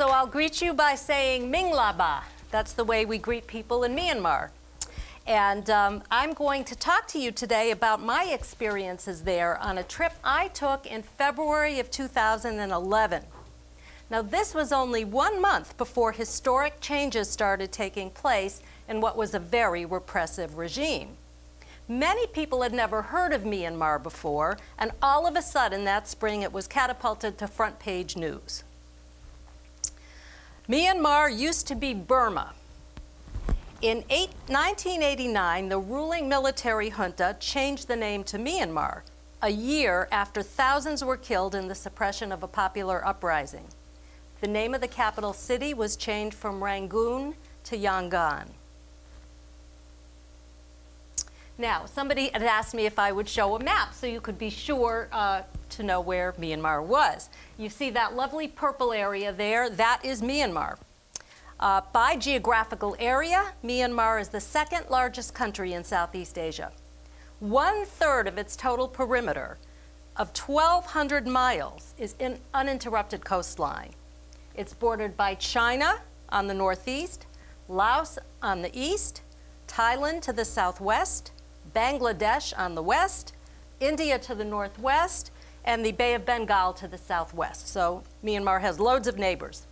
So I'll greet you by saying Minglaba. That's the way we greet people in Myanmar. And um, I'm going to talk to you today about my experiences there on a trip I took in February of 2011. Now, this was only one month before historic changes started taking place in what was a very repressive regime. Many people had never heard of Myanmar before, and all of a sudden that spring it was catapulted to front page news. Myanmar used to be Burma. In eight, 1989, the ruling military junta changed the name to Myanmar, a year after thousands were killed in the suppression of a popular uprising. The name of the capital city was changed from Rangoon to Yangon. Now, somebody had asked me if I would show a map so you could be sure uh, to know where Myanmar was. You see that lovely purple area there? That is Myanmar. Uh, by geographical area, Myanmar is the second largest country in Southeast Asia. One third of its total perimeter of 1,200 miles is in uninterrupted coastline. It's bordered by China on the northeast, Laos on the east, Thailand to the southwest, Bangladesh on the west, India to the northwest, and the Bay of Bengal to the southwest. So Myanmar has loads of neighbors.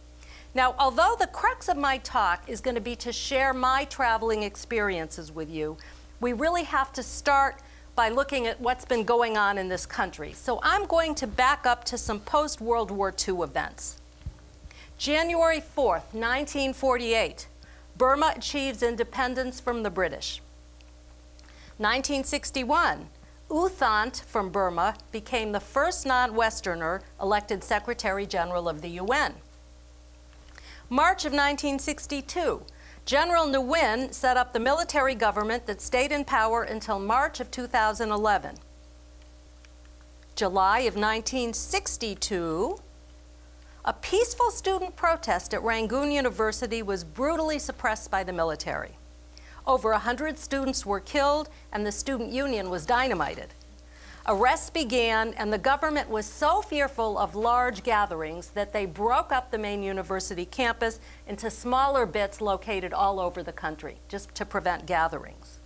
Now, although the crux of my talk is going to be to share my traveling experiences with you, we really have to start by looking at what's been going on in this country. So I'm going to back up to some post World War II events. January 4th, 1948, Burma achieves independence from the British. 1961, U Thant from Burma became the first non Westerner elected Secretary General of the UN. March of 1962, General Ne Win set up the military government that stayed in power until March of 2011. July of 1962, a peaceful student protest at Rangoon University was brutally suppressed by the military. Over 100 students were killed, and the student union was dynamited. Arrests began, and the government was so fearful of large gatherings that they broke up the main university campus into smaller bits located all over the country, just to prevent gatherings.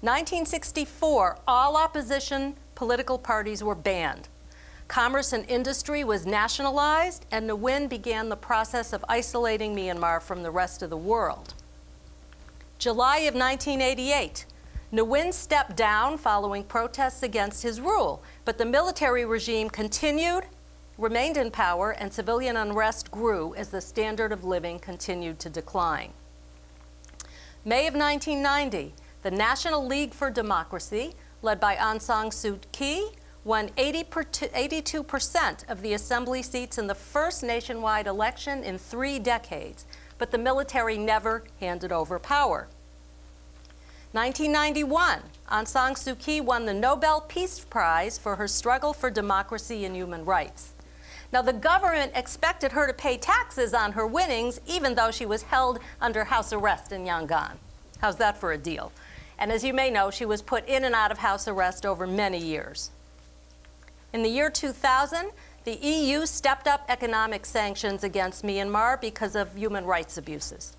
1964, all opposition political parties were banned. Commerce and industry was nationalized, and Win began the process of isolating Myanmar from the rest of the world. July of 1988, Ne Win stepped down following protests against his rule, but the military regime continued, remained in power, and civilian unrest grew as the standard of living continued to decline. May of 1990, the National League for Democracy, led by Aung San Suu Kyi, won 82% of the assembly seats in the first nationwide election in three decades, but the military never handed over power. 1991, Aung San Suu Kyi won the Nobel Peace Prize for her struggle for democracy and human rights. Now, the government expected her to pay taxes on her winnings, even though she was held under house arrest in Yangon. How's that for a deal? And as you may know, she was put in and out of house arrest over many years. In the year 2000, the EU stepped up economic sanctions against Myanmar because of human rights abuses.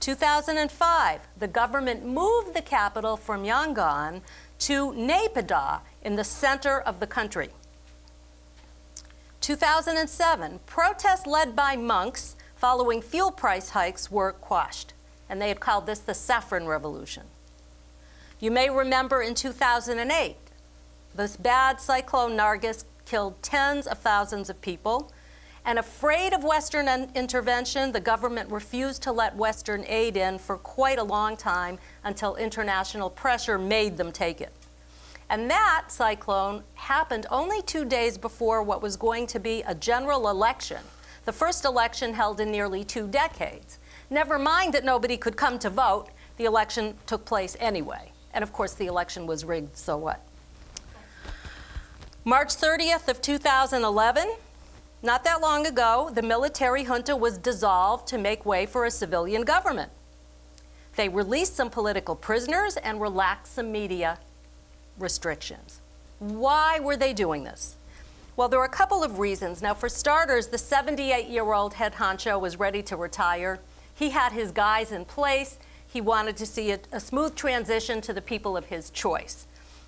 2005, the government moved the capital from Yangon to Naypyidaw in the center of the country. 2007, protests led by monks following fuel price hikes were quashed, and they had called this the Saffron Revolution. You may remember in 2008, this bad cyclone Nargis killed tens of thousands of people, and afraid of Western intervention, the government refused to let Western aid in for quite a long time until international pressure made them take it. And that cyclone happened only two days before what was going to be a general election, the first election held in nearly two decades. Never mind that nobody could come to vote, the election took place anyway. And of course, the election was rigged, so what? March 30th of 2011, not that long ago, the military junta was dissolved to make way for a civilian government. They released some political prisoners and relaxed some media restrictions. Why were they doing this? Well, there are a couple of reasons. Now, for starters, the 78 year old head honcho was ready to retire. He had his guys in place. He wanted to see a, a smooth transition to the people of his choice.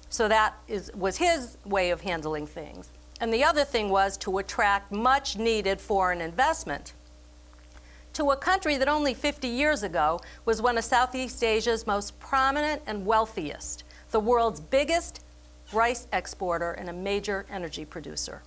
So that is, was his way of handling things. And the other thing was to attract much needed foreign investment to a country that only 50 years ago was one of Southeast Asia's most prominent and wealthiest, the world's biggest rice exporter and a major energy producer.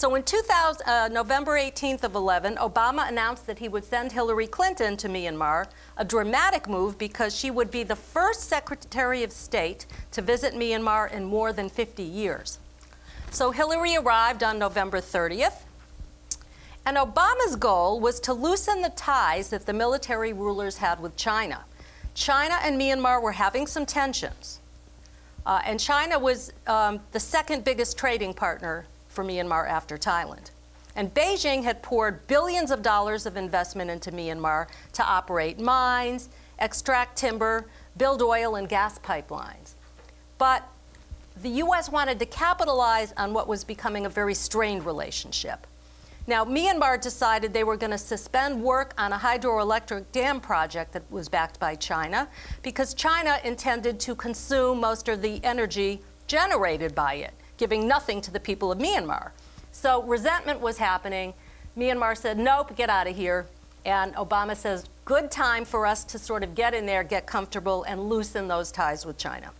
So in 2000, uh, November 18th of 11, Obama announced that he would send Hillary Clinton to Myanmar, a dramatic move because she would be the first Secretary of State to visit Myanmar in more than 50 years. So Hillary arrived on November 30th, and Obama's goal was to loosen the ties that the military rulers had with China. China and Myanmar were having some tensions. Uh, and China was um, the second biggest trading partner for Myanmar after Thailand. And Beijing had poured billions of dollars of investment into Myanmar to operate mines, extract timber, build oil and gas pipelines. But the U.S. wanted to capitalize on what was becoming a very strained relationship. Now, Myanmar decided they were going to suspend work on a hydroelectric dam project that was backed by China because China intended to consume most of the energy generated by it, giving nothing to the people of Myanmar. So resentment was happening. Myanmar said, nope, get out of here. And Obama says, good time for us to sort of get in there, get comfortable, and loosen those ties with China.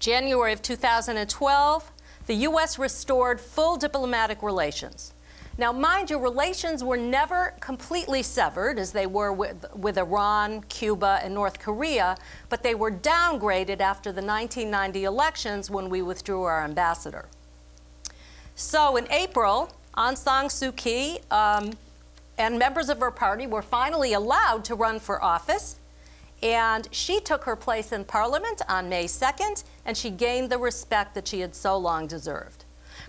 January of 2012, the U.S. restored full diplomatic relations. Now, mind you, relations were never completely severed as they were with, with Iran, Cuba, and North Korea, but they were downgraded after the 1990 elections when we withdrew our ambassador. So in April, Aung San Suu Kyi um, and members of her party were finally allowed to run for office. And she took her place in Parliament on May 2nd, and she gained the respect that she had so long deserved.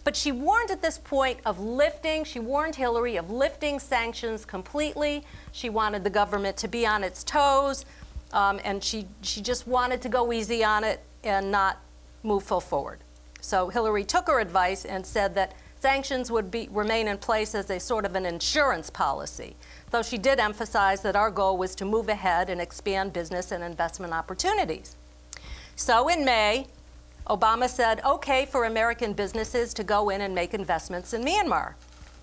But she warned at this point of lifting, she warned Hillary of lifting sanctions completely. She wanted the government to be on its toes, um, and she, she just wanted to go easy on it and not move full forward. So Hillary took her advice and said that sanctions would be, remain in place as a sort of an insurance policy, though she did emphasize that our goal was to move ahead and expand business and investment opportunities. So in May, Obama said, okay for American businesses to go in and make investments in Myanmar.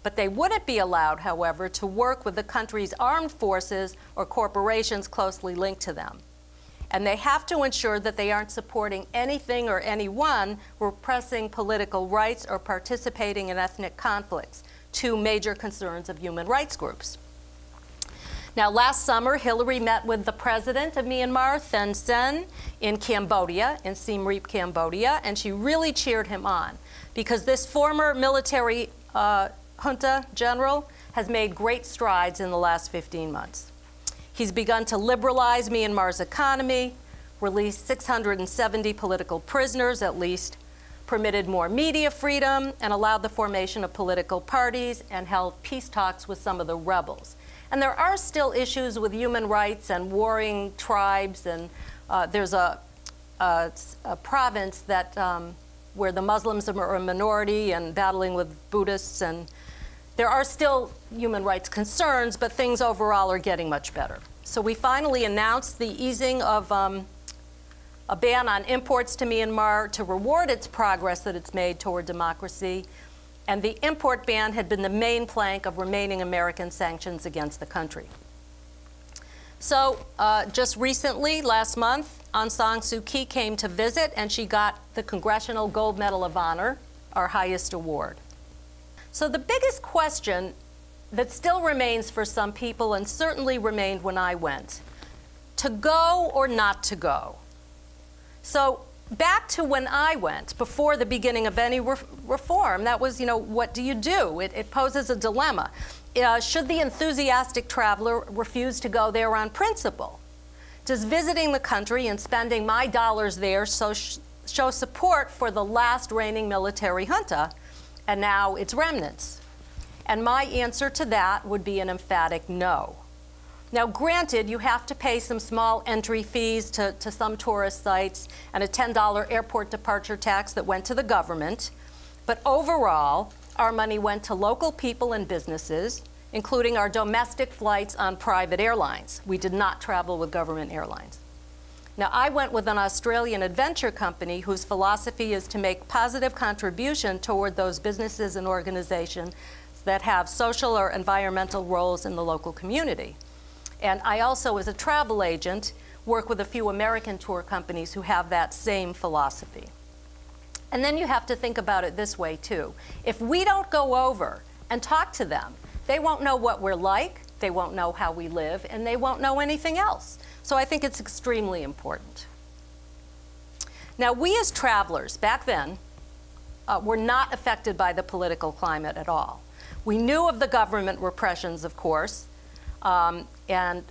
But they wouldn't be allowed, however, to work with the country's armed forces or corporations closely linked to them. And they have to ensure that they aren't supporting anything or anyone repressing political rights or participating in ethnic conflicts, two major concerns of human rights groups. Now, last summer, Hillary met with the president of Myanmar, Thein Sein, in Cambodia, in Siem Reap, Cambodia, and she really cheered him on because this former military uh, junta general has made great strides in the last 15 months. He's begun to liberalize Myanmar's economy, released 670 political prisoners at least, permitted more media freedom, and allowed the formation of political parties and held peace talks with some of the rebels. And there are still issues with human rights and warring tribes, and uh, there's a, a, a, province that um, where the Muslims are a minority and battling with Buddhists, and there are still human rights concerns, but things overall are getting much better. So we finally announced the easing of um, a ban on imports to Myanmar to reward its progress that it's made toward democracy and the import ban had been the main plank of remaining American sanctions against the country. So uh, just recently, last month, Aung San Suu Kyi came to visit and she got the Congressional Gold Medal of Honor, our highest award. So the biggest question that still remains for some people and certainly remained when I went, to go or not to go. So back to when I went, before the beginning of any re reform, that was, you know, what do you do? It, it poses a dilemma. Uh, should the enthusiastic traveler refuse to go there on principle? Does visiting the country and spending my dollars there so sh show support for the last reigning military junta and now its remnants? And my answer to that would be an emphatic no. Now, granted, you have to pay some small entry fees to, to some tourist sites and a $10 airport departure tax that went to the government. But overall, our money went to local people and businesses, including our domestic flights on private airlines. We did not travel with government airlines. Now, I went with an Australian adventure company whose philosophy is to make positive contribution toward those businesses and organizations that have social or environmental roles in the local community. And I also, as a travel agent, work with a few American tour companies who have that same philosophy. And then you have to think about it this way, too. If we don't go over and talk to them, they won't know what we're like, they won't know how we live, and they won't know anything else. So I think it's extremely important. Now, we as travelers back then uh, were not affected by the political climate at all. We knew of the government repressions, of course, um, and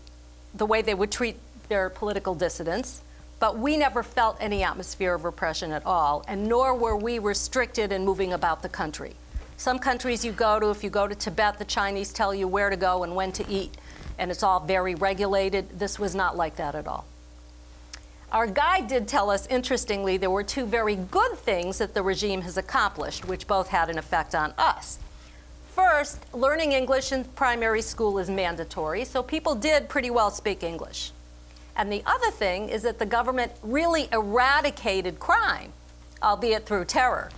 the way they would treat their political dissidents, but we never felt any atmosphere of repression at all, and nor were we restricted in moving about the country. Some countries you go to, if you go to Tibet, the Chinese tell you where to go and when to eat, and it's all very regulated. This was not like that at all. Our guide did tell us, interestingly, there were two very good things that the regime has accomplished, which both had an effect on us. First, learning English in primary school is mandatory, so people did pretty well speak English. And the other thing is that the government really eradicated crime, albeit through terror.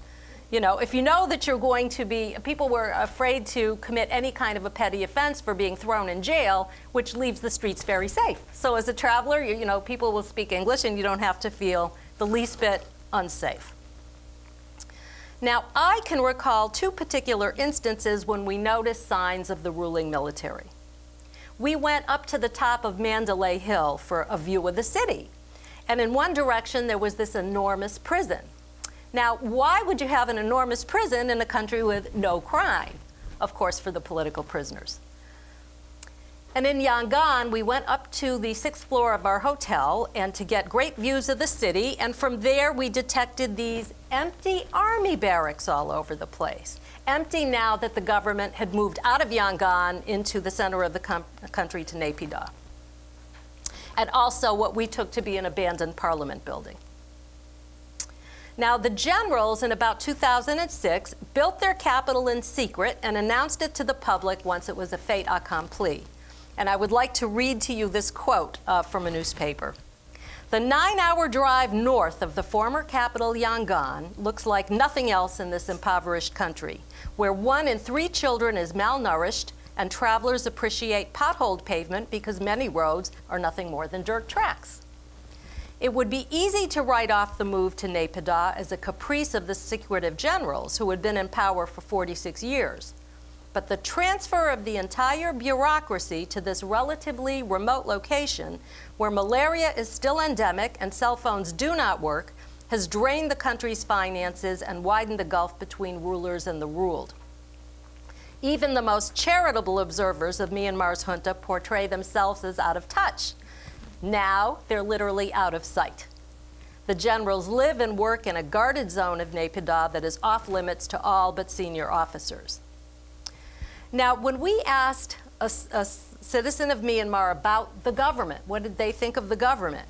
You know, if you know that you're going to be, people were afraid to commit any kind of a petty offense for being thrown in jail, which leaves the streets very safe. So as a traveler, you, you know, people will speak English and you don't have to feel the least bit unsafe. Now, I can recall two particular instances when we noticed signs of the ruling military. We went up to the top of Mandalay Hill for a view of the city. And in one direction, there was this enormous prison. Now, why would you have an enormous prison in a country with no crime? Of course, for the political prisoners. And in Yangon, we went up to the sixth floor of our hotel and to get great views of the city. And from there, we detected these empty army barracks all over the place. Empty now that the government had moved out of Yangon into the center of the country to Naypyidaw. And also what we took to be an abandoned parliament building. Now, the generals in about 2006 built their capital in secret and announced it to the public once it was a fait accompli. And I would like to read to you this quote uh, from a newspaper. The nine hour drive north of the former capital, Yangon, looks like nothing else in this impoverished country, where one in three children is malnourished and travelers appreciate potholed pavement because many roads are nothing more than dirt tracks. It would be easy to write off the move to Naypyidaw as a caprice of the secretive generals who had been in power for 46 years. But the transfer of the entire bureaucracy to this relatively remote location, where malaria is still endemic and cell phones do not work, has drained the country's finances and widened the gulf between rulers and the ruled. Even the most charitable observers of Myanmar's junta portray themselves as out of touch now they're literally out of sight. The generals live and work in a guarded zone of Naypyidaw that is off limits to all but senior officers. Now, when we asked a, a citizen of Myanmar about the government, what did they think of the government?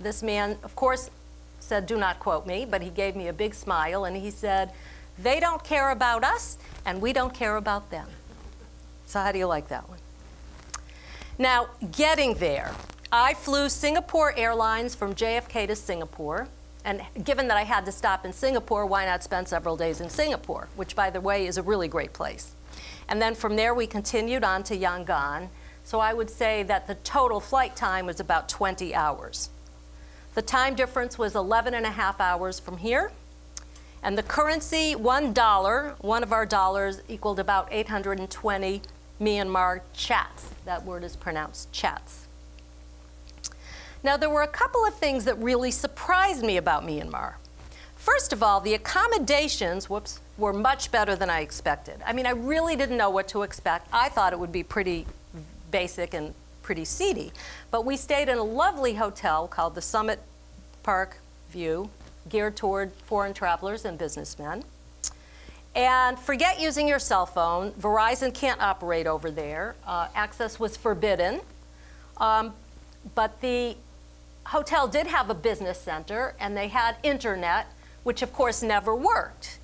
This man, of course, said, Do not quote me, but he gave me a big smile and he said, They don't care about us and we don't care about them. So, how do you like that one? Now, getting there, I flew Singapore Airlines from JFK to Singapore. And given that I had to stop in Singapore, why not spend several days in Singapore, which, by the way, is a really great place. And then from there, we continued on to Yangon. So I would say that the total flight time was about 20 hours. The time difference was 11 and a half hours from here. And the currency, one dollar, one of our dollars equaled about 820 Myanmar kyats. That word is pronounced chats. Now, there were a couple of things that really surprised me about Myanmar. First of all, the accommodations, whoops, were much better than I expected. I mean, I really didn't know what to expect. I thought it would be pretty basic and pretty seedy. But we stayed in a lovely hotel called the Summit Park View, geared toward foreign travelers and businessmen. And forget using your cell phone. Verizon can't operate over there. Uh, access was forbidden. Um, but the hotel did have a business center and they had internet, which of course never worked.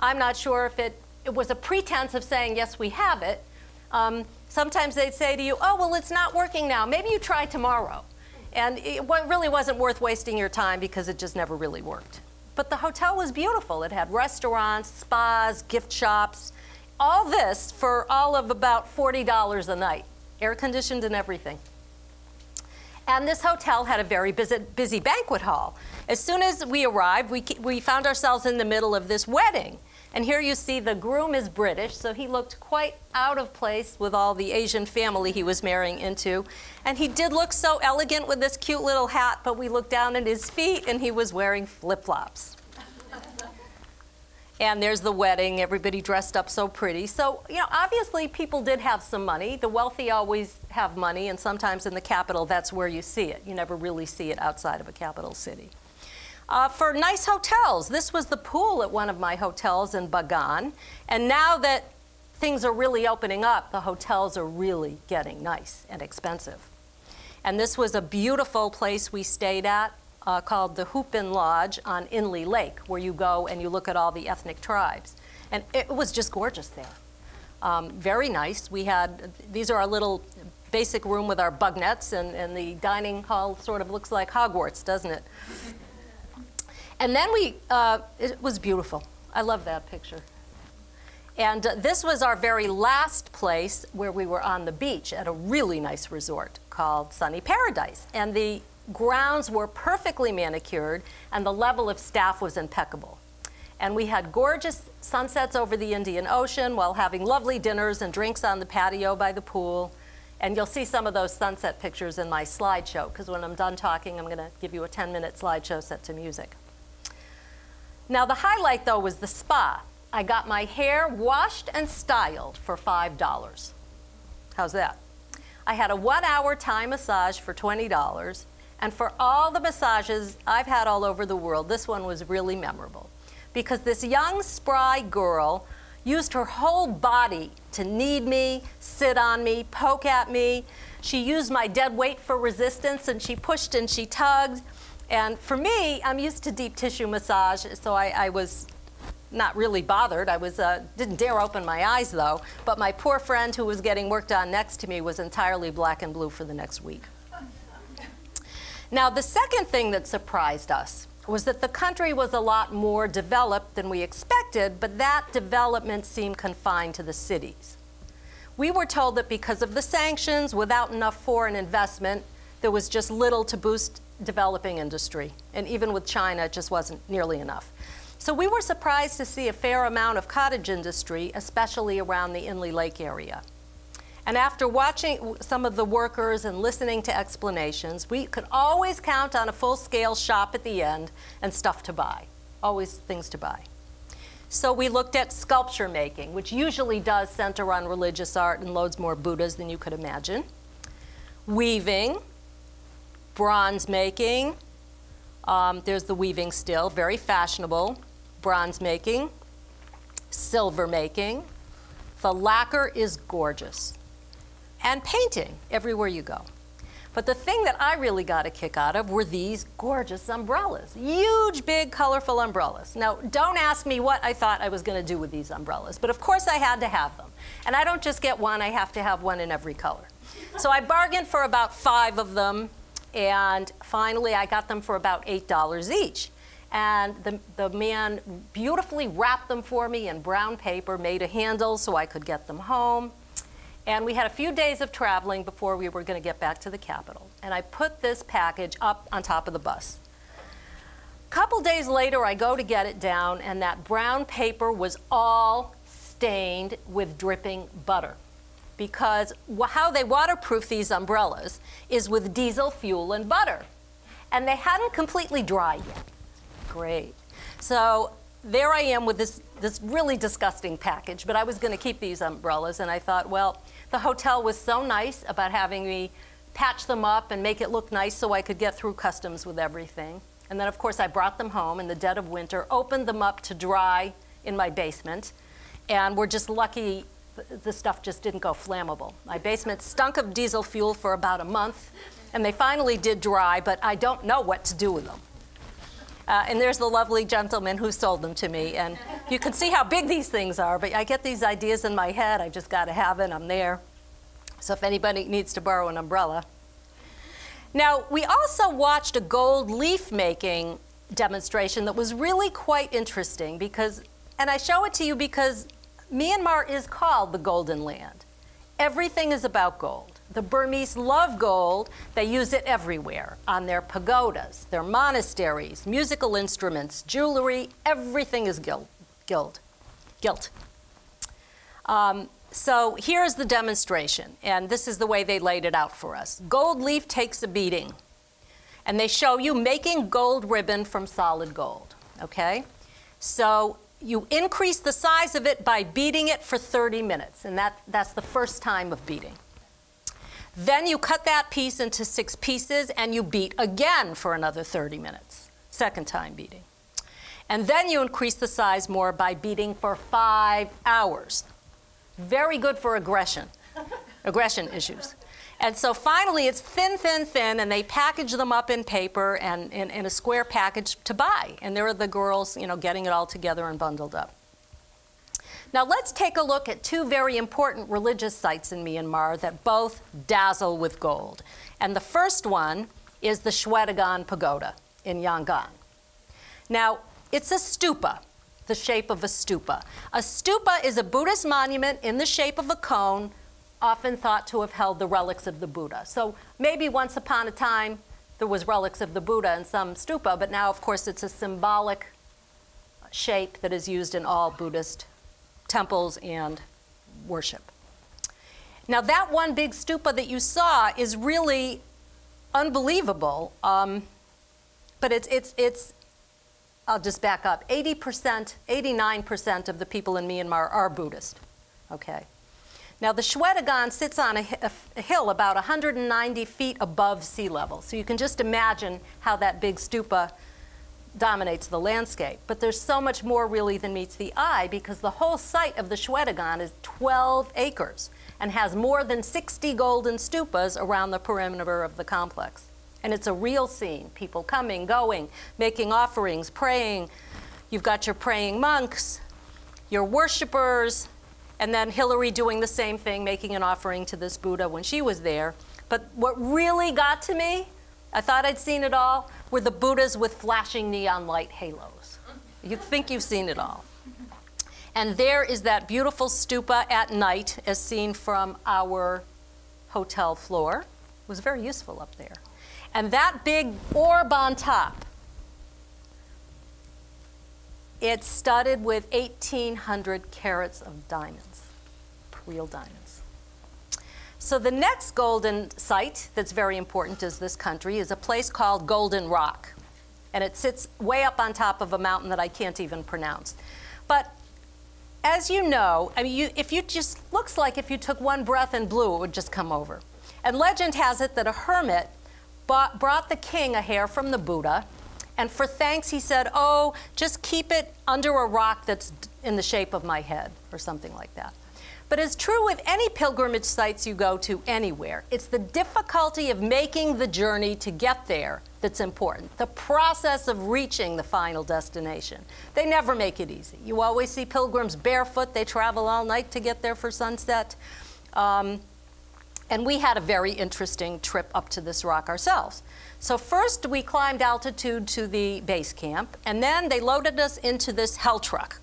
I'm not sure if it, it was a pretense of saying, yes, we have it. Um, sometimes they'd say to you, oh, well, it's not working now. Maybe you try tomorrow. And it really wasn't worth wasting your time because it just never really worked. But the hotel was beautiful. It had restaurants, spas, gift shops, all this for all of about $40 a night, air conditioned and everything. And this hotel had a very busy, busy banquet hall. As soon as we arrived, we, we found ourselves in the middle of this wedding. And here you see the groom is British, so he looked quite out of place with all the Asian family he was marrying into. And he did look so elegant with this cute little hat, but we looked down at his feet and he was wearing flip flops. And there's the wedding, everybody dressed up so pretty. So, you know, obviously people did have some money. The wealthy always have money, and sometimes in the capital, that's where you see it. You never really see it outside of a capital city. Uh, for nice hotels, this was the pool at one of my hotels in Bagan. And now that things are really opening up, the hotels are really getting nice and expensive. And this was a beautiful place we stayed at uh, called the Hupin Lodge on Inle Lake, where you go and you look at all the ethnic tribes. And it was just gorgeous there. Um, very nice. We had, these are our little basic room with our bug nets, and, and the dining hall sort of looks like Hogwarts, doesn't it? And then we, uh, it was beautiful. I love that picture. And uh, this was our very last place where we were on the beach at a really nice resort called Sunny Paradise. And the grounds were perfectly manicured, and the level of staff was impeccable. And we had gorgeous sunsets over the Indian Ocean while having lovely dinners and drinks on the patio by the pool. And you'll see some of those sunset pictures in my slideshow, because when I'm done talking, I'm going to give you a 10 minute slideshow set to music. Now, the highlight, though, was the spa. I got my hair washed and styled for $5. How's that? I had a one hour Thai massage for $20. And for all the massages I've had all over the world, this one was really memorable. Because this young, spry girl used her whole body to knead me, sit on me, poke at me. She used my dead weight for resistance, and she pushed and she tugged. And for me, I'm used to deep tissue massage, so I, I was not really bothered. I was uh, didn't dare open my eyes though. But my poor friend who was getting worked on next to me was entirely black and blue for the next week. Now, the second thing that surprised us was that the country was a lot more developed than we expected, but that development seemed confined to the cities. We were told that because of the sanctions, without enough foreign investment, there was just little to boost developing industry. And even with China, it just wasn't nearly enough. So we were surprised to see a fair amount of cottage industry, especially around the Inle Lake area. And after watching some of the workers and listening to explanations, we could always count on a full scale shop at the end and stuff to buy. Always things to buy. So we looked at sculpture making, which usually does center on religious art and loads more Buddhas than you could imagine. Weaving, bronze making. Um, there's the weaving still, very fashionable. Bronze making, silver making. The lacquer is gorgeous. And painting everywhere you go. But the thing that I really got a kick out of were these gorgeous umbrellas. Huge, big, colorful umbrellas. Now, don't ask me what I thought I was going to do with these umbrellas, but of course I had to have them. And I don't just get one, I have to have one in every color. So I bargained for about five of them, and finally, I got them for about $8 each. And the, the man beautifully wrapped them for me in brown paper, made a handle so I could get them home. And we had a few days of traveling before we were going to get back to the capital. And I put this package up on top of the bus. A couple days later, I go to get it down, and that brown paper was all stained with dripping butter because how they waterproof these umbrellas is with diesel fuel and butter. And they hadn't completely dried yet. Great. So there I am with this, this really disgusting package, but I was going to keep these umbrellas, and I thought, well, the hotel was so nice about having me patch them up and make it look nice so I could get through customs with everything. And then, of course, I brought them home in the dead of winter, opened them up to dry in my basement, and we're just lucky the stuff just didn't go flammable. My basement stunk of diesel fuel for about a month, and they finally did dry, but I don't know what to do with them. Uh, and there's the lovely gentleman who sold them to me. And you can see how big these things are, but I get these ideas in my head. I just got to have it. I'm there. So if anybody needs to borrow an umbrella. Now, we also watched a gold leaf making demonstration that was really quite interesting because, and I show it to you because Myanmar is called the Golden Land. Everything is about gold. The Burmese love gold. They use it everywhere on their pagodas, their monasteries, musical instruments, jewelry. Everything is gilt. Gilt. gilt. Um, so here's the demonstration, and this is the way they laid it out for us. Gold leaf takes a beating, and they show you making gold ribbon from solid gold, okay? So you increase the size of it by beating it for 30 minutes, and that, that's the first time of beating. Then you cut that piece into six pieces and you beat again for another 30 minutes, second time beating. And then you increase the size more by beating for five hours. Very good for aggression, aggression issues. And so finally, it's thin, thin, thin, and they package them up in paper and in, a square package to buy. And there are the girls, you know, getting it all together and bundled up. Now let's take a look at two very important religious sites in Myanmar that both dazzle with gold. And the first one is the Shwedagon Pagoda in Yangon. Now, it's a stupa, the shape of a stupa. A stupa is a Buddhist monument in the shape of a cone, often thought to have held the relics of the Buddha. So maybe once upon a time there was relics of the Buddha in some stupa, but now, of course, it's a symbolic shape that is used in all Buddhist temples and worship. Now, that one big stupa that you saw is really unbelievable, um, but it's, it's, it's, I'll just back up 80%, 89% of the people in Myanmar are Buddhist. Okay. Now, the Shwedagon sits on a, a, a, hill about 190 feet above sea level. So you can just imagine how that big stupa dominates the landscape. But there's so much more really than meets the eye because the whole site of the Shwedagon is 12 acres and has more than 60 golden stupas around the perimeter of the complex. And it's a real scene. People coming, going, making offerings, praying. You've got your praying monks, your worshipers, and then Hillary doing the same thing, making an offering to this Buddha when she was there. But what really got to me, I thought I'd seen it all, were the Buddhas with flashing neon light halos. You think you've seen it all. And there is that beautiful stupa at night as seen from our hotel floor. It was very useful up there. And that big orb on top, it's studded with 1,800 carats of diamonds, real diamonds. So the next golden site that's very important is this country is a place called Golden Rock. And it sits way up on top of a mountain that I can't even pronounce. But as you know, I mean, you, if you just looks like if you took one breath and blew, it would just come over. And legend has it that a hermit bought, brought the king a hair from the Buddha, and for thanks he said, "Oh, just keep it under a rock that's in the shape of my head," or something like that. But as true with any pilgrimage sites you go to anywhere, it's the difficulty of making the journey to get there that's important. The process of reaching the final destination. They never make it easy. You always see pilgrims barefoot, they travel all night to get there for sunset. Um, and we had a very interesting trip up to this rock ourselves. So first we climbed altitude to the base camp, and then they loaded us into this hell truck.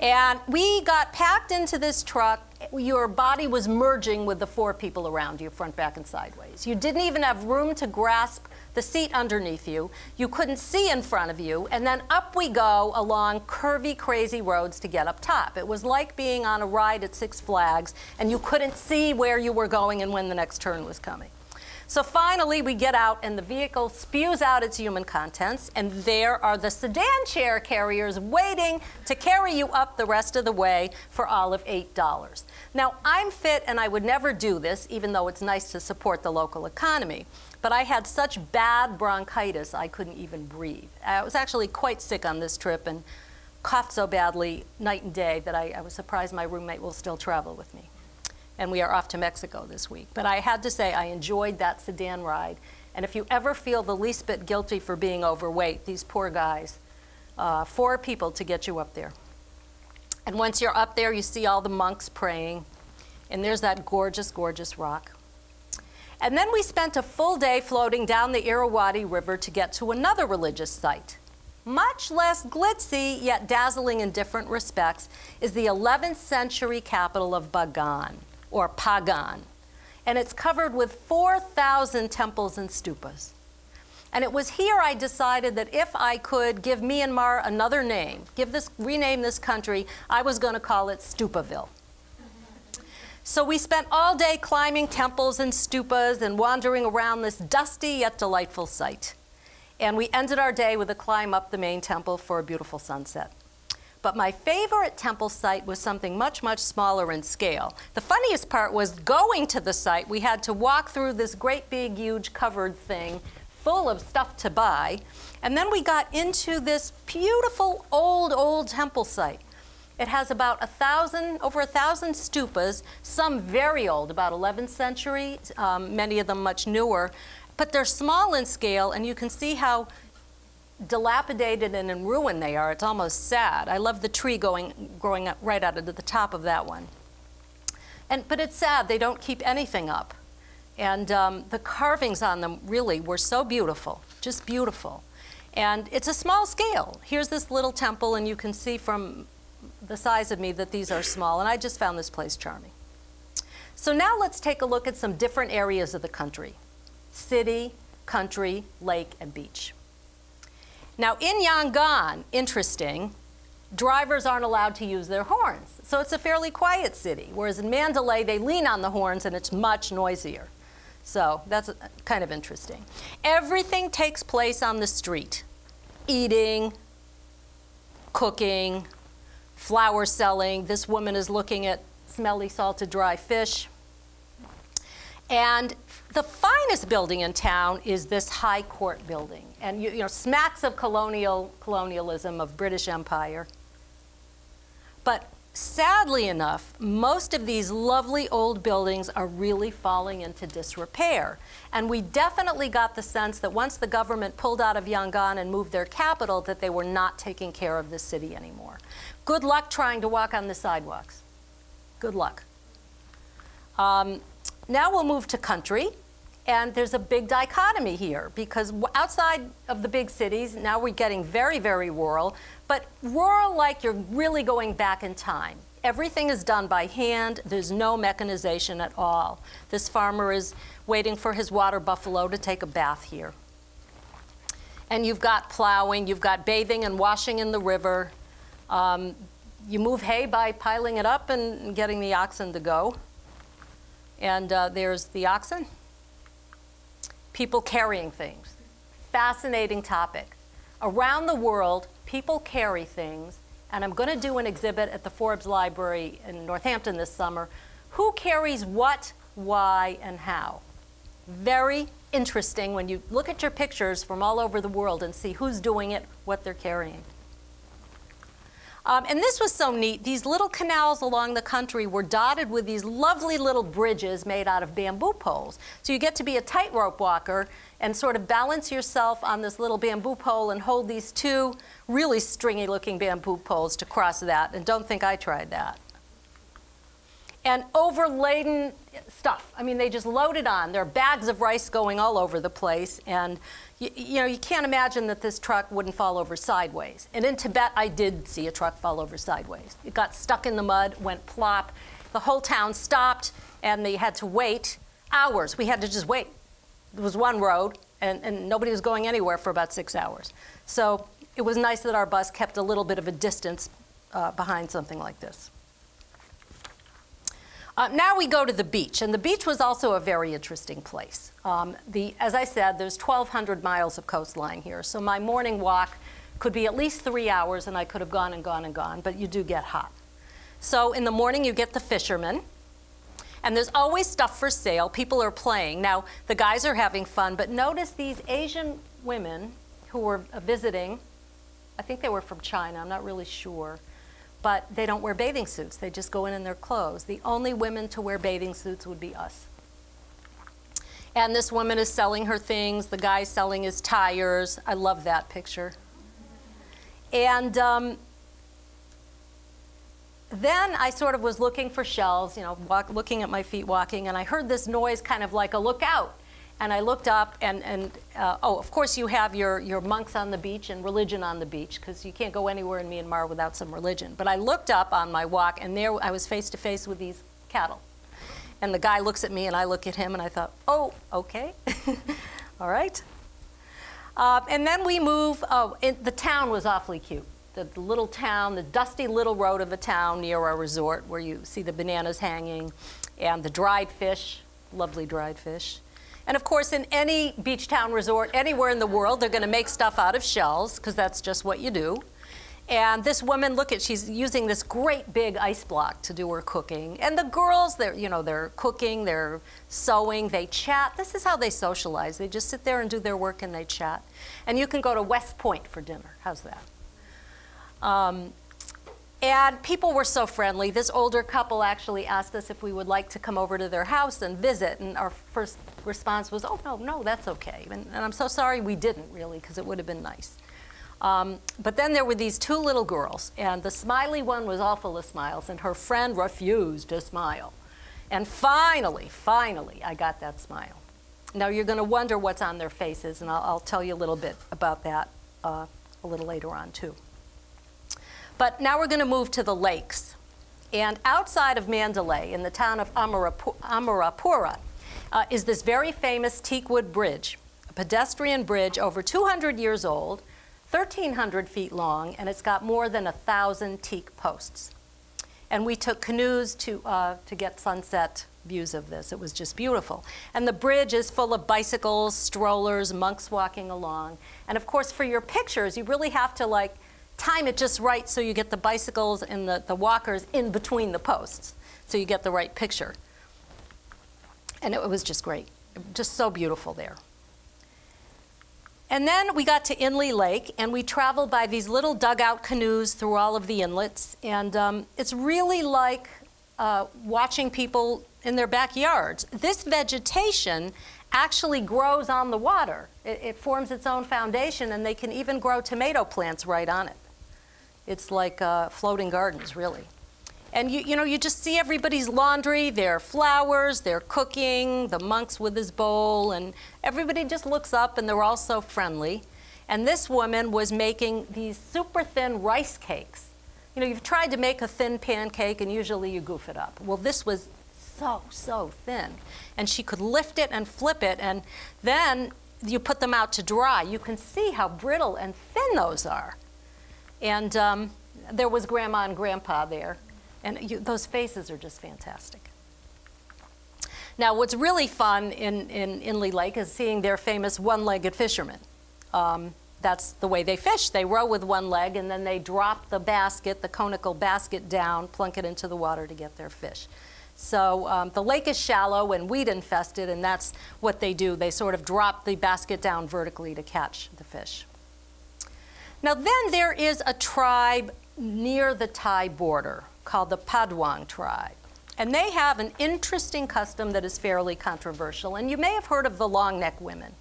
And we got packed into this truck. Your body was merging with the four people around you, front, back, and sideways. You didn't even have room to grasp the seat underneath you. You couldn't see in front of you. And then up we go along curvy, crazy roads to get up top. It was like being on a ride at Six Flags, and you couldn't see where you were going and when the next turn was coming. So finally, we get out, and the vehicle spews out its human contents, and there are the sedan chair carriers waiting to carry you up the rest of the way for all of $8. Now, I'm fit, and I would never do this, even though it's nice to support the local economy. But I had such bad bronchitis, I couldn't even breathe. I was actually quite sick on this trip and coughed so badly night and day that I, I was surprised my roommate will still travel with me and we are off to Mexico this week. But I had to say, I enjoyed that sedan ride. And if you ever feel the least bit guilty for being overweight, these poor guys, uh, four people to get you up there. And once you're up there, you see all the monks praying, and there's that gorgeous, gorgeous rock. And then we spent a full day floating down the Irrawaddy River to get to another religious site. Much less glitzy, yet dazzling in different respects, is the 11th century capital of Bagan, or Pagan. And it's covered with 4,000 temples and stupas. And it was here I decided that if I could give Myanmar another name, give this, rename this country, I was going to call it Stupaville. So we spent all day climbing temples and stupas and wandering around this dusty yet delightful site. And we ended our day with a climb up the main temple for a beautiful sunset. But my favorite temple site was something much, much smaller in scale. The funniest part was going to the site, we had to walk through this great big, huge covered thing full of stuff to buy. And then we got into this beautiful old, old temple site. It has about a thousand, over a thousand stupas, some very old, about 11th century, um, many of them much newer. But they're small in scale, and you can see how dilapidated and in ruin they are. It's almost sad. I love the tree going, growing up right out of the top of that one. And, but it's sad, they don't keep anything up. And um, the carvings on them really were so beautiful, just beautiful. And it's a small scale. Here's this little temple, and you can see from the size of me that these are small, and I just found this place charming. So now let's take a look at some different areas of the country. City, country, lake, and beach. Now in Yangon, interesting, drivers aren't allowed to use their horns. So it's a fairly quiet city, whereas in Mandalay, they lean on the horns and it's much noisier. So that's kind of interesting. Everything takes place on the street. Eating, cooking, flower selling. This woman is looking at smelly salted dry fish. And the finest building in town is this High Court building. And you, you know, smacks of colonial colonialism of British Empire. But sadly enough, most of these lovely old buildings are really falling into disrepair. And we definitely got the sense that once the government pulled out of Yangon and moved their capital, that they were not taking care of the city anymore. Good luck trying to walk on the sidewalks. Good luck. Um, now we'll move to country. And there's a big dichotomy here because outside of the big cities, now we're getting very, very rural, but rural like you're really going back in time. Everything is done by hand. There's no mechanization at all. This farmer is waiting for his water buffalo to take a bath here. And you've got plowing, you've got bathing and washing in the river. Um, you move hay by piling it up and getting the oxen to go. And uh, there's the oxen people carrying things. Fascinating topic. Around the world, people carry things, and I'm going to do an exhibit at the Forbes Library in Northampton this summer. Who carries what, why, and how? Very interesting when you look at your pictures from all over the world and see who's doing it, what they're carrying. Um, and this was so neat. These little canals along the country were dotted with these lovely little bridges made out of bamboo poles. So you get to be a tightrope walker and sort of balance yourself on this little bamboo pole and hold these two really stringy looking bamboo poles to cross that. And don't think I tried that. And overladen stuff. I mean, they just loaded on. There are bags of rice going all over the place. And you, you, know, you can't imagine that this truck wouldn't fall over sideways. And in Tibet, I did see a truck fall over sideways. It got stuck in the mud, went plop. The whole town stopped, and they had to wait hours. We had to just wait. There was one road, and, and nobody was going anywhere for about six hours. So it was nice that our bus kept a little bit of a distance uh, behind something like this. Uh, now we go to the beach, and the beach was also a very interesting place. Um, the, as I said, there's 1,200 miles of coastline here, so my morning walk could be at least three hours, and I could have gone and gone and gone, but you do get hot. So in the morning, you get the fishermen, and there's always stuff for sale. People are playing. Now, the guys are having fun, but notice these Asian women who were visiting. I think they were from China, I'm not really sure but they don't wear bathing suits. They just go in in their clothes. The only women to wear bathing suits would be us. And this woman is selling her things. The guy selling his tires. I love that picture. And um, then I sort of was looking for shells, you know, walk, looking at my feet walking, and I heard this noise kind of like a lookout. And I looked up, and, and uh, oh, of course, you have your, your monks on the beach and religion on the beach, because you can't go anywhere in Myanmar without some religion. But I looked up on my walk, and there I was face to face with these cattle. And the guy looks at me, and I look at him, and I thought, oh, okay. All right. Uh, and then we move, oh, the town was awfully cute. The, the little town, the dusty little road of a town near our resort where you see the bananas hanging and the dried fish, lovely dried fish. And of course, in any beach town resort anywhere in the world, they're going to make stuff out of shells because that's just what you do. And this woman, look at, she's using this great big ice block to do her cooking. And the girls, they're, you know, they're cooking, they're sewing, they chat. This is how they socialize. They just sit there and do their work and they chat. And you can go to West Point for dinner. How's that? Um, and people were so friendly. This older couple actually asked us if we would like to come over to their house and visit. And our first response was, oh, no, no, that's okay. And, and I'm so sorry we didn't really, because it would have been nice. Um, but then there were these two little girls, and the smiley one was all full of smiles, and her friend refused to smile. And finally, finally, I got that smile. Now you're going to wonder what's on their faces, and I'll, I'll, tell you a little bit about that uh, a little later on, too. But now we're going to move to the lakes. And outside of Mandalay, in the town of Amarapura, uh, is this very famous teakwood bridge, a pedestrian bridge over 200 years old 1,300 feet long, and it's got more than a 1,000 teak posts. And we took canoes to, uh, to get sunset views of this. It was just beautiful. And the bridge is full of bicycles, strollers, monks walking along. And of course, for your pictures, you really have to like time it just right so you get the bicycles and the, the walkers in between the posts so you get the right picture. And it, was just great. Just so beautiful there. And then we got to Inle Lake, and we traveled by these little dugout canoes through all of the inlets. And um, it's really like uh, watching people in their backyards. This vegetation actually grows on the water. It, it, forms its own foundation, and they can even grow tomato plants right on it. It's like uh, floating gardens, really. And you, you know, you just see everybody's laundry, their flowers, their cooking, the monks with his bowl, and everybody just looks up and they're all so friendly. And this woman was making these super thin rice cakes. You know, you've tried to make a thin pancake and usually you goof it up. Well, this was so, so thin. And she could lift it and flip it, and then you put them out to dry. You can see how brittle and thin those are. And um, there was Grandma and Grandpa there. And you, those faces are just fantastic. Now, what's really fun in, in Inle Lake is seeing their famous one-legged fishermen. Um, that's the way they fish. They row with one leg, and then they drop the basket, the conical basket down, plunk it into the water to get their fish. So um, the lake is shallow and weed infested, and that's what they do. They sort of drop the basket down vertically to catch the fish. Now, then there is a tribe near the Thai border called the Padaung tribe. And they have an interesting custom that is fairly controversial. And you may have heard of the long neck women.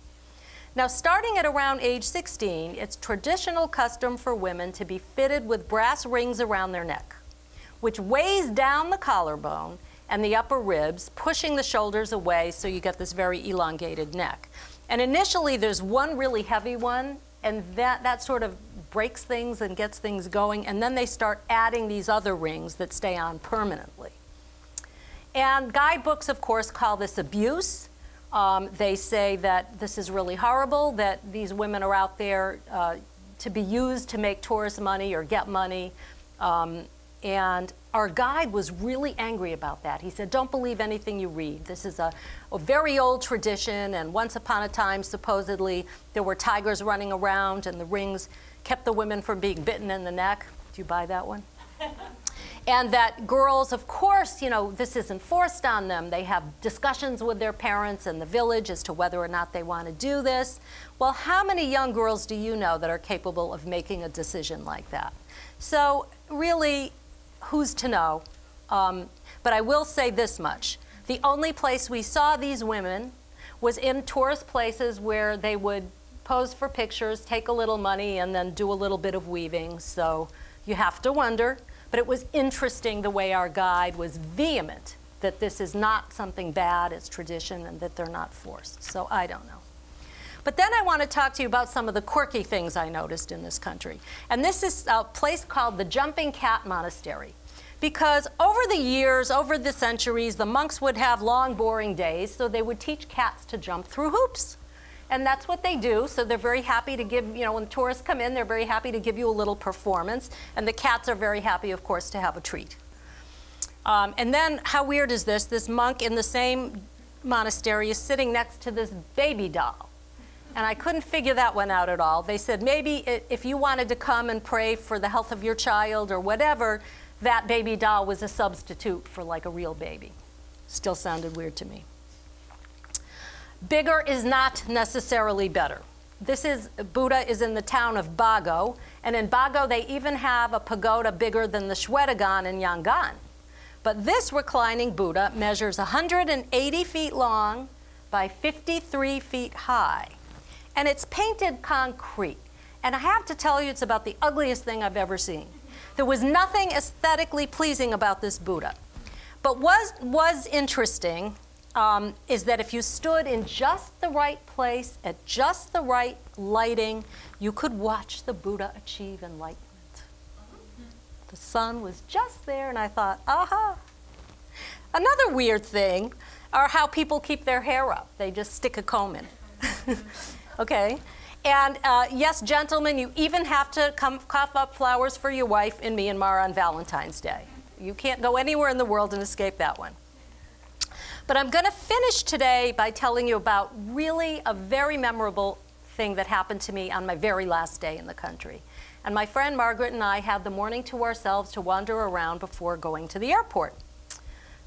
Now, starting at around age 16, it's traditional custom for women to be fitted with brass rings around their neck, which weighs down the collarbone and the upper ribs, pushing the shoulders away so you get this very elongated neck. And initially, there's one really heavy one, and that, that sort of breaks things and gets things going, and then they start adding these other rings that stay on permanently. And guidebooks, of course, call this abuse. Um, they say that this is really horrible, that these women are out there uh, to be used to make tourist money or get money. Um, and our guide was really angry about that. He said, Don't believe anything you read. This is a, a, very old tradition, and once upon a time, supposedly, there were tigers running around, and the rings kept the women from being bitten in the neck. Do you buy that one? and that girls, of course, you know, this isn't forced on them. They have discussions with their parents and the village as to whether or not they want to do this. Well, how many young girls do you know that are capable of making a decision like that? So, really, who's to know? Um, but I will say this much. The only place we saw these women was in tourist places where they would pose for pictures, take a little money, and then do a little bit of weaving. So you have to wonder. But it was interesting the way our guide was vehement that this is not something bad, it's tradition, and that they're not forced. So I don't know. But then I want to talk to you about some of the quirky things I noticed in this country. And this is a place called the Jumping Cat Monastery. Because over the years, over the centuries, the monks would have long, boring days, so they would teach cats to jump through hoops. And that's what they do. So they're very happy to give, you know, when tourists come in, they're very happy to give you a little performance. And the cats are very happy, of course, to have a treat. Um, and then, how weird is this? This monk in the same monastery is sitting next to this baby doll. And I couldn't figure that one out at all. They said maybe if you wanted to come and pray for the health of your child or whatever, that baby doll was a substitute for like a real baby. Still sounded weird to me. Bigger is not necessarily better. This is, Buddha is in the town of Bago, and in Bago they even have a pagoda bigger than the Shwedagon in Yangon. But this reclining Buddha measures 180 feet long by 53 feet high and it's painted concrete. And I have to tell you, it's about the ugliest thing I've ever seen. There was nothing aesthetically pleasing about this Buddha. But what was interesting um, is that if you stood in just the right place at just the right lighting, you could watch the Buddha achieve enlightenment. The sun was just there, and I thought, aha. Another weird thing are how people keep their hair up. They just stick a comb in. okay? And uh, yes, gentlemen, you even have to come cough up flowers for your wife in Myanmar on Valentine's Day. You can't go anywhere in the world and escape that one. But I'm going to finish today by telling you about really a very memorable thing that happened to me on my very last day in the country. And my friend Margaret and I had the morning to ourselves to wander around before going to the airport.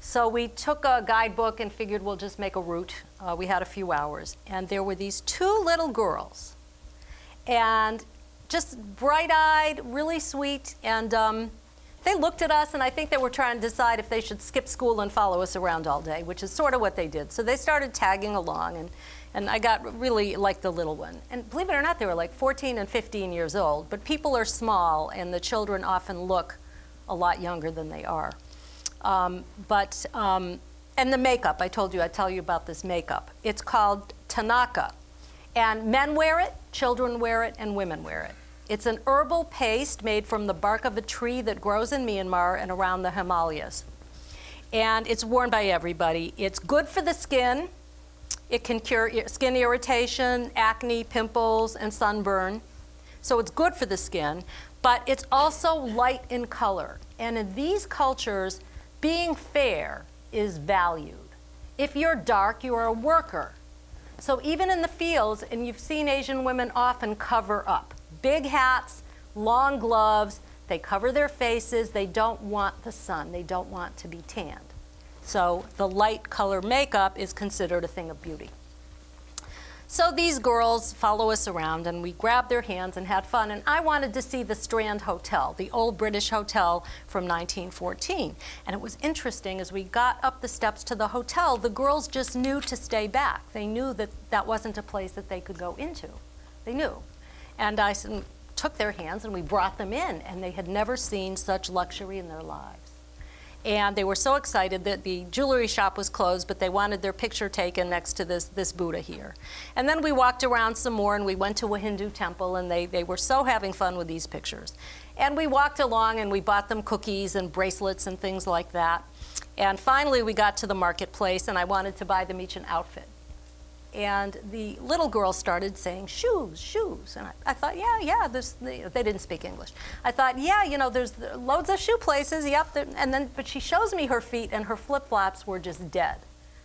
So we took a guidebook and figured we'll just make a route. Uh, we had a few hours. And there were these two little girls. And just bright eyed, really sweet. And um, they looked at us, and I think they were trying to decide if they should skip school and follow us around all day, which is sort of what they did. So they started tagging along. And, and I got really like the little one. And believe it or not, they were like 14 and 15 years old. But people are small, and the children often look a lot younger than they are. Um, but, um, and the makeup, I told you, I tell you about this makeup. It's called Thanaka. And men wear it, children wear it, and women wear it. It's an herbal paste made from the bark of a tree that grows in Myanmar and around the Himalayas. And it's worn by everybody. It's good for the skin. It can cure skin irritation, acne, pimples, and sunburn. So it's good for the skin, but it's also light in color. And in these cultures, being fair is valued. If you're dark, you are a worker. So even in the fields, and you've seen Asian women often cover up. Big hats, long gloves, they cover their faces, they don't want the sun, they don't want to be tanned. So the light color makeup is considered a thing of beauty. So these girls follow us around and we grabbed their hands and had fun. And I wanted to see the Strand Hotel, the old British hotel from 1914. And it was interesting as we got up the steps to the hotel, the girls just knew to stay back. They knew that that wasn't a place that they could go into. They knew. And I took their hands and we brought them in, and they had never seen such luxury in their lives. And they were so excited that the jewelry shop was closed, but they wanted their picture taken next to this, this Buddha here. And then we walked around some more and we went to a Hindu temple, and they, they were so having fun with these pictures. And we walked along and we bought them cookies and bracelets and things like that. And finally, we got to the marketplace, and I wanted to buy them each an outfit and the little girl started saying shoes, shoes, and I, I thought, yeah, yeah. There's, they didn't speak English. I thought, yeah, you know, there's loads of shoe places. Yep, and then, but she shows me her feet, and her flip flops were just dead.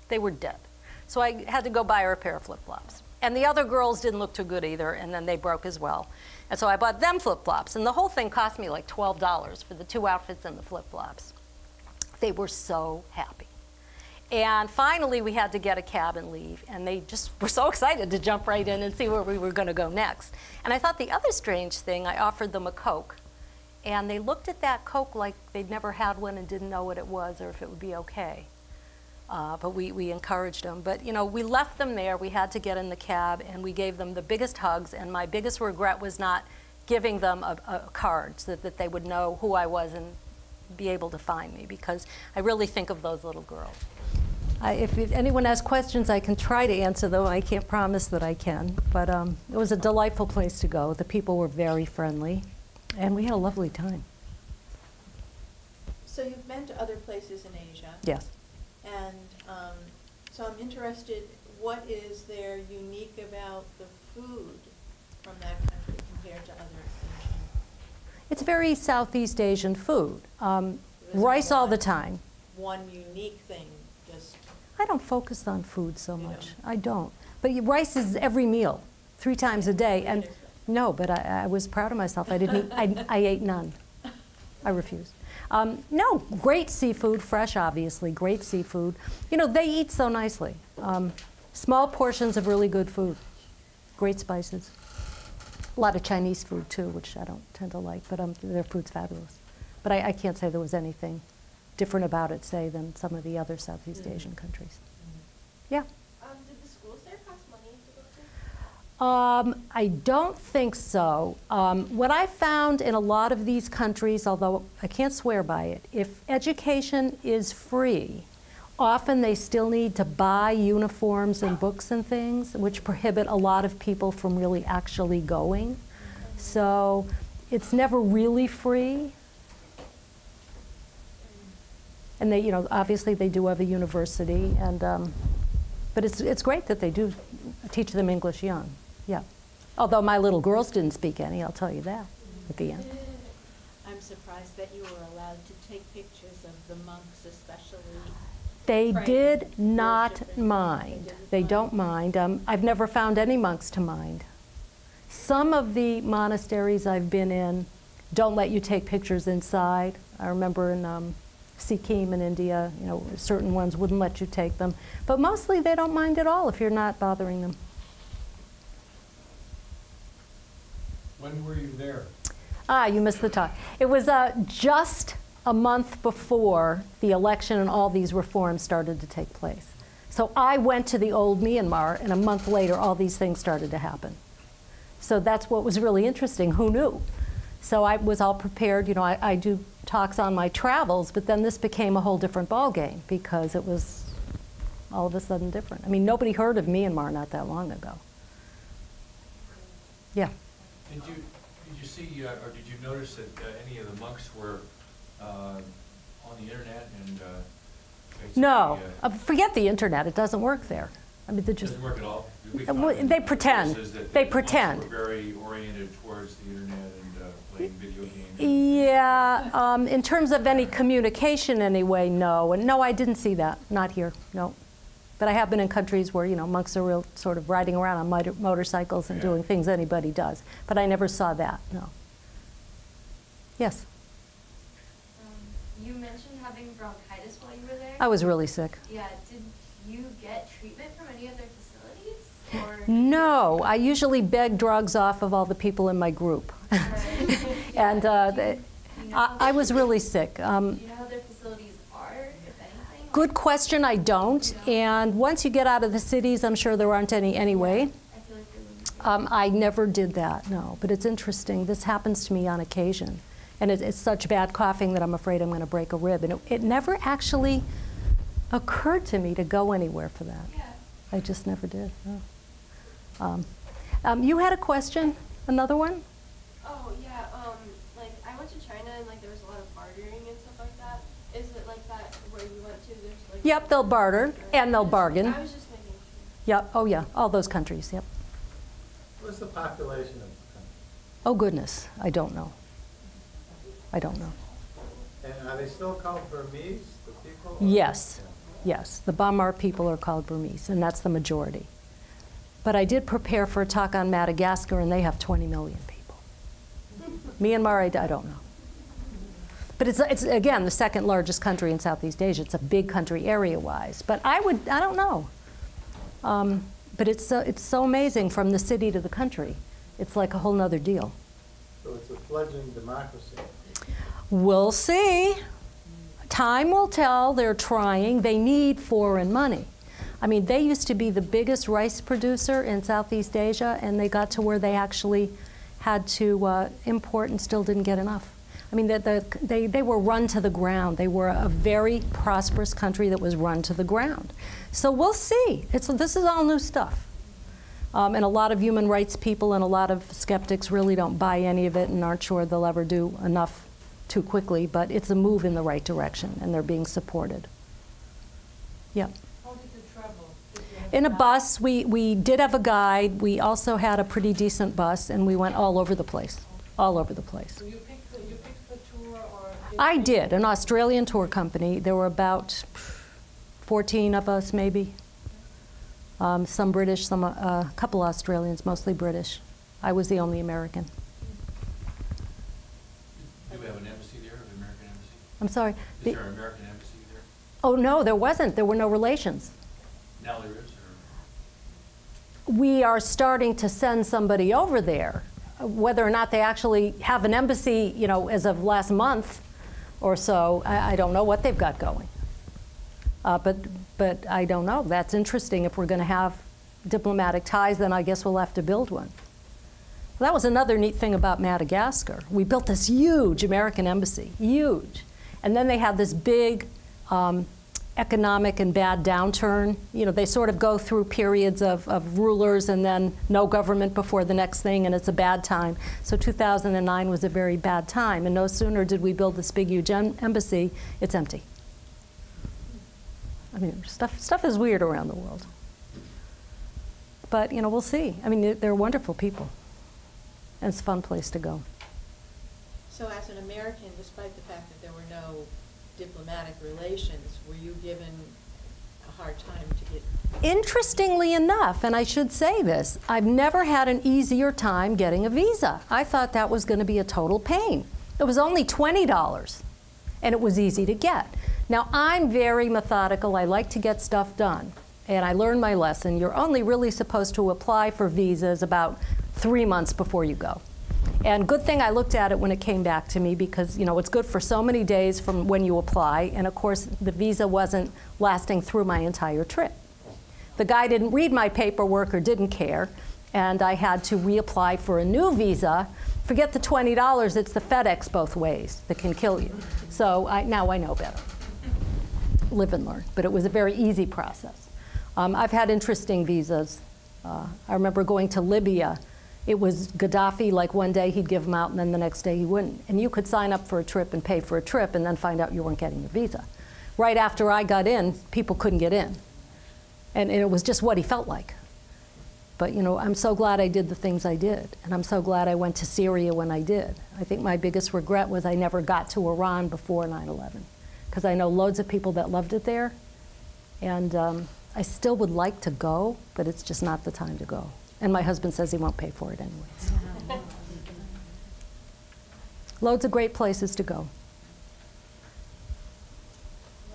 They were dead. So I had to go buy her a pair of flip flops. And the other girls didn't look too good either, and then they broke as well. And so I bought them flip flops, and the whole thing cost me like $12 for the two outfits and the flip flops. They were so happy. And finally, we had to get a cab and leave. And they just were so excited to jump right in and see where we were going to go next. And I thought the other strange thing, I offered them a Coke. And they looked at that Coke like they'd never had one and didn't know what it was or if it would be okay. Uh, but we, we encouraged them. But, you know, we left them there. We had to get in the cab, and we gave them the biggest hugs. And my biggest regret was not giving them a, a card so that they would know who I was and be able to find me, because I really think of those little girls. I, if if anyone has questions, I can try to answer them. I can't promise that I can. But um, it was a delightful place to go. The people were very friendly, and we had a lovely time. So you've been to other places in Asia? Yes. And um, so I'm interested, what is there unique about the food from that country compared to other Asian? It's very Southeast Asian food. Um, rice no all the time. One unique thing, just, I don't focus on food so much. don't? I don't. But rice is every meal, three times a day. And no, but I, I was proud of myself. I didn't eat, I, I ate none. I refused. Um, no, great seafood, fresh obviously, great seafood. You know, they eat so nicely. Um, small portions of really good food, great spices. A lot of Chinese food too, which I don't tend to like, but um, their food's fabulous. But I, I can't say there was anything different about it, say, than some of the other Southeast Mm. Asian countries. Yeah. Um, did the schools there cost money to go to? Um, I don't think so. Um, what I found in a lot of these countries, although I can't swear by it, if education is free, often they still need to buy uniforms and books and things, which prohibit a lot of people from really actually going. So it's never really free. And they, you know, obviously they do have a university, and um, but it's it's great that they do teach them English young. Yeah. Although my little girls didn't speak any, I'll tell you that at the end. I'm surprised that you were allowed to take pictures of the monks especially. They Right. did not mind. They didn't They mind. don't mind. Um, I've never found any monks to mind. Some of the monasteries I've been in don't let you take pictures inside. I remember in um, Sikkim in India, you know, certain ones wouldn't let you take them. But mostly they don't mind at all if you're not bothering them. When were you there? Ah, you missed the talk. It was uh, just a month before the election and all these reforms started to take place. So I went to the old Myanmar, and a month later, all these things started to happen. So that's what was really interesting. Who knew? So I was all prepared. You know, I, I do talks on my travels, but then this became a whole different ballgame because it was all of a sudden different. I mean, nobody heard of Myanmar not that long ago. Yeah. Did you, did you see, uh, or did you notice that uh, any of the monks were on the internet and uh, No, uh, Uh, forget the internet. It doesn't work there. I mean, they're just. Doesn't work at all? Uh, well, they pretend. They the pretend. very oriented towards the internet and uh, playing video games. Yeah, um, in terms of any communication anyway, no. And no, I didn't see that. Not here, no. But I have been in countries where, you know, monks are real sort of riding around on motor- motorcycles and Yeah. doing things anybody does. But I never saw that, no. Yes, you mentioned having bronchitis while you were there. I was really sick. Yeah, did you get treatment from any other facilities? Or No, I usually beg drugs off of all the people in my group. Right. and uh, you- know I, I was really sick. Um, Do you know how their facilities are, if anything? Good question, I don't. And once you get out of the cities, I'm sure there aren't any anyway. I feel like they wouldn't be. Um, I never did that, no. But it's interesting. This happens to me on occasion. And it, it's such bad coughing that I'm afraid I'm going to break a rib. And it, it never actually occurred to me to go anywhere for that. Yeah. I just never did. no. Um, um, you had a question? Another one? Oh yeah, um, like I went to China and like there was a lot of bartering and stuff like that. Is it like that where you went to? There's like. Yep, they'll barter and they'll bargain. I was just thinking. Yep, oh yeah, all those countries, yep. What's the population of the country? Oh goodness, I don't know. I don't know. And are they still called Burmese, the people? Yes, yes. The Bamar people are called Burmese, and that's the majority. But I did prepare for a talk on Madagascar, and they have 20 million people. Myanmar, I don't know. But it's, it's, again, the second largest country in Southeast Asia. It's a big country area-wise. But I would, I don't know. Um, but it's so, it's so amazing from the city to the country. It's like a whole nother deal. So it's a fledgling democracy. We'll see. Time will tell. They're trying. They need foreign money. I mean, they used to be the biggest rice producer in Southeast Asia, and they got to where they actually had to uh, import and still didn't get enough. I mean, the, the, they, they were run to the ground. They were a very prosperous country that was run to the ground. So we'll see. It's, this is all new stuff. Um, and a lot of human rights people and a lot of skeptics really don't buy any of it and aren't sure they'll ever do enough too quickly. But it's a move in the right direction, and they're being supported. Yep. How did you travel? Did you have In a bus, we, we did have a guide. We also had a pretty decent bus, and we went all over the place. All over the place. So you picked, the- you picked the tour or? I did, an Australian tour company. There were about 14 of us, maybe. Um, some British, some, uh, a couple Australians, mostly British. I was the only American. Do we have an embassy there, an American embassy? I'm sorry. Is the- there an American embassy there? oh, no, there wasn't. There were no relations. Now there is, or? we are starting to send somebody over there. Whether or not they actually have an embassy, you know, as of last month or so, I, I don't know what they've got going. Uh, but, but I don't know. That's interesting. If we're going to have diplomatic ties, then I guess we'll have to build one. That was another neat thing about Madagascar. We built this huge American embassy, huge. And then they had this big um, economic and bad downturn. You know, they sort of go through periods of, of rulers and then no government before the next thing, and it's a bad time. So 2009 was a very bad time. And no sooner did we build this big, huge em- embassy, it's empty. I mean, stuff, stuff is weird around the world. But, you know, we'll see. I mean, they're, they're wonderful people. And it's a fun place to go. So as an American, despite the fact that no diplomatic relations, were you given a hard time to get? Interestingly enough, and I should say this, I've never had an easier time getting a visa. I thought that was going to be a total pain. It was only $20, and it was easy to get. Now, I'm very methodical. I like to get stuff done. And I learned my lesson. You're only really supposed to apply for visas about three months before you go. And good thing I looked at it when it came back to me because, you know, it's good for so many days from when you apply. And of course, the visa wasn't lasting through my entire trip. The guy didn't read my paperwork or didn't care, and I had to reapply for a new visa. Forget the $20, it's the FedEx both ways that can kill you. So I, now I know better. Live and learn. But it was a very easy process. Um, I've had interesting visas. Uh, I remember going to Libya. It was Gaddafi, like one day he'd give them out and then the next day he wouldn't. And you could sign up for a trip and pay for a trip and then find out you weren't getting your visa. Right after I got in, people couldn't get in. And, and it was just what he felt like. But you know, I'm so glad I did the things I did, and I'm so glad I went to Syria when I did. I think my biggest regret was I never got to Iran before 9/11, because I know loads of people that loved it there, and um, I still would like to go, but it's just not the time to go. And my husband says he won't pay for it anyways. Loads of great places to go.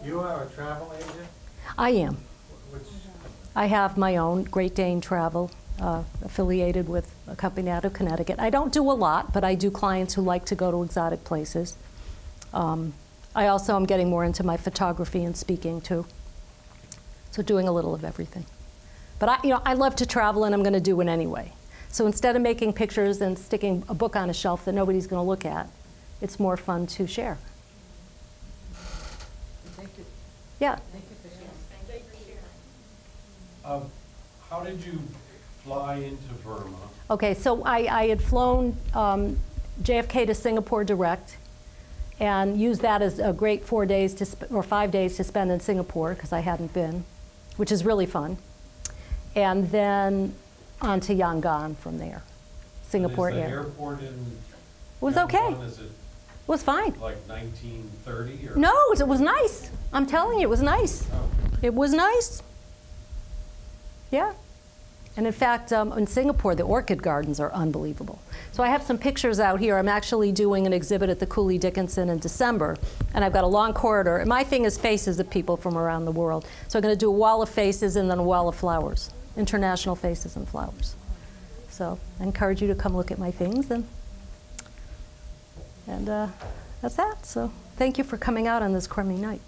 You are a travel agent? I am. Which, I have my own Great Dane Travel, uh, affiliated with a company out of Connecticut. I don't do a lot, but I do clients who like to go to exotic places. Um, I also am getting more into my photography and speaking too. So doing a little of everything. But I, you know, I love to travel and I'm going to do it anyway. So instead of making pictures and sticking a book on a shelf that nobody's going to look at, it's more fun to share. Thank you. Yeah. Thank you for sharing. Um, How did you fly into Burma? Okay, so I, I had flown um, JFK to Singapore direct and used that as a great four days to sp- or five days to spend in Singapore because I hadn't been, which is really fun. And then on to Yangon from there, Singapore Air. airport in? It was okay. Yangon, Is it It was fine. like 1930 or? No, it was nice. I'm telling you, it was nice. Oh. It was nice. Yeah. And in fact, um, in Singapore, the orchid gardens are unbelievable. So I have some pictures out here. I'm actually doing an exhibit at the Cooley Dickinson in December, and I've got a long corridor. And my thing is faces of people from around the world. So I'm going to do a wall of faces and then a wall of flowers, international faces and flowers. So I encourage you to come look at my things, and and uh, that's that. So Thank you for coming out on this crummy night.